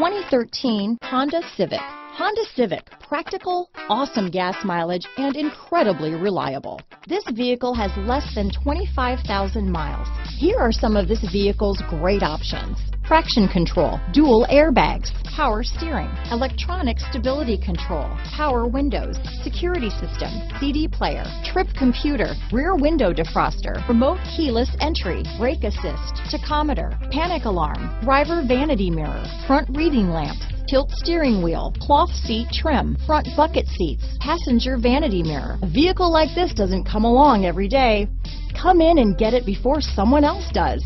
2013 Honda Civic. Honda Civic, practical, awesome gas mileage, and incredibly reliable. This vehicle has less than 25,000 miles. Here are some of this vehicle's great options. Traction control, dual airbags, power steering, electronic stability control, power windows, security system, CD player, trip computer, rear window defroster, remote keyless entry, brake assist, tachometer, panic alarm, driver vanity mirror, front reading lamps, tilt steering wheel, cloth seat trim, front bucket seats, passenger vanity mirror. A vehicle like this doesn't come along every day. Come in and get it before someone else does.